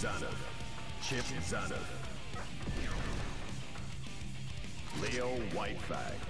Zana. Chip Zana. Leo Whitefag.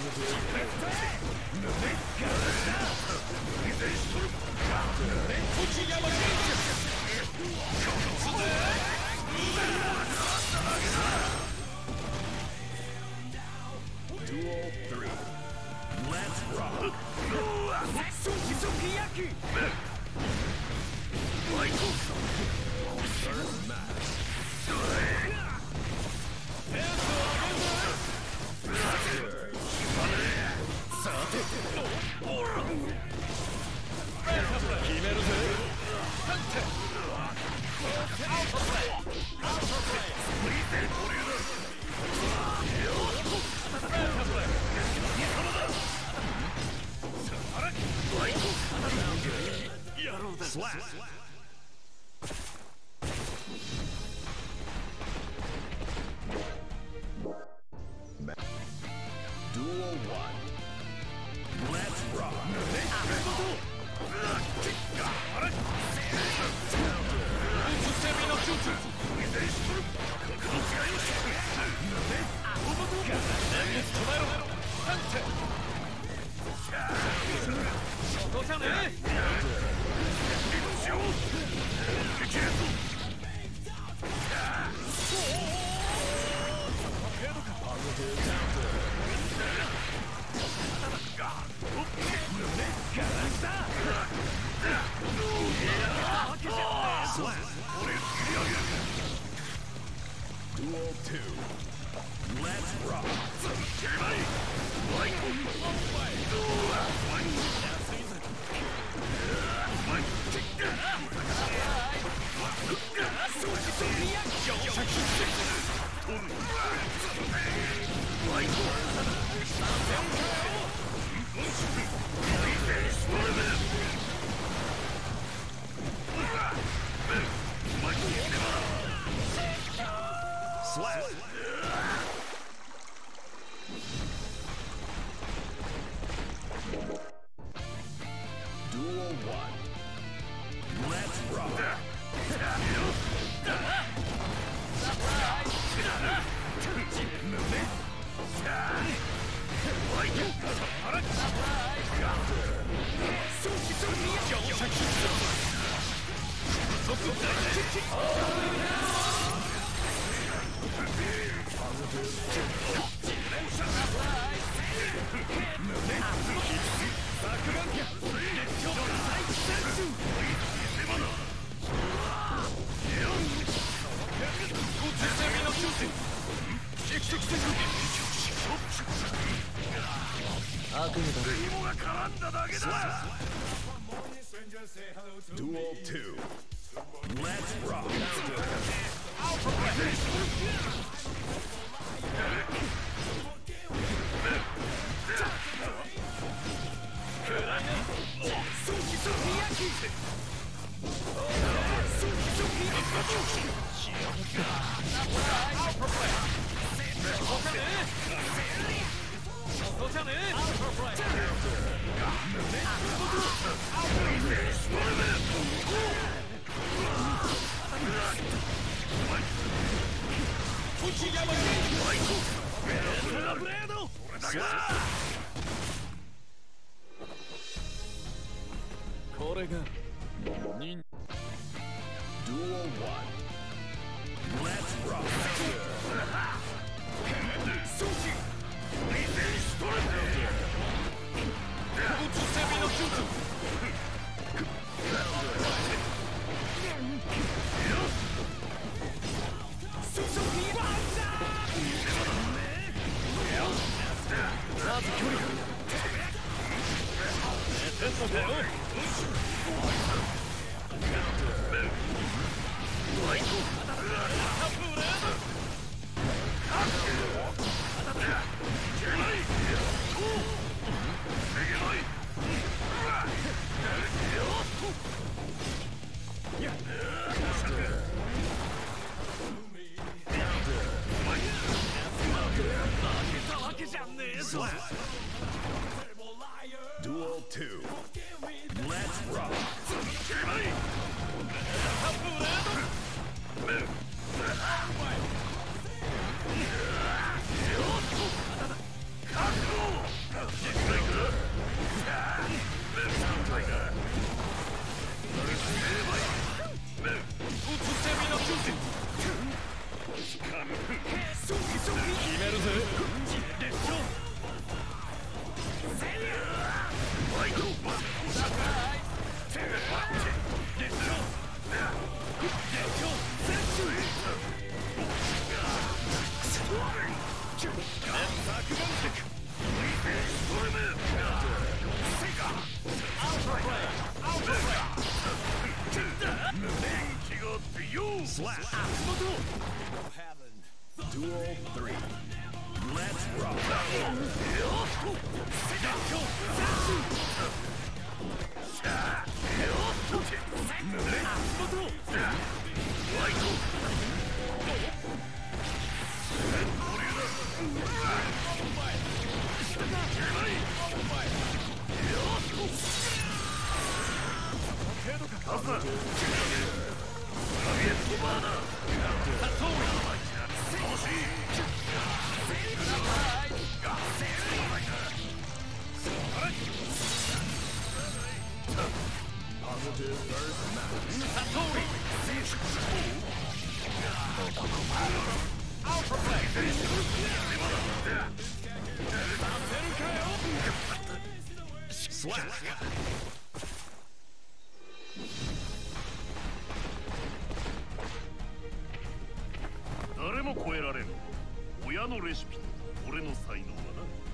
Duel Slap! Ma- Duel 1. Let's rock! Slap! Duel 2. Let's rock! Slap! 悪夢だ芋が絡んだだけだ Duel 2 Let's rock! Slap これが忍 Duel 1 Let's rock Slap Duel 2 Slap Duel 3 Let's rock Positive first match 超えられん親のレシピと俺の才能はな。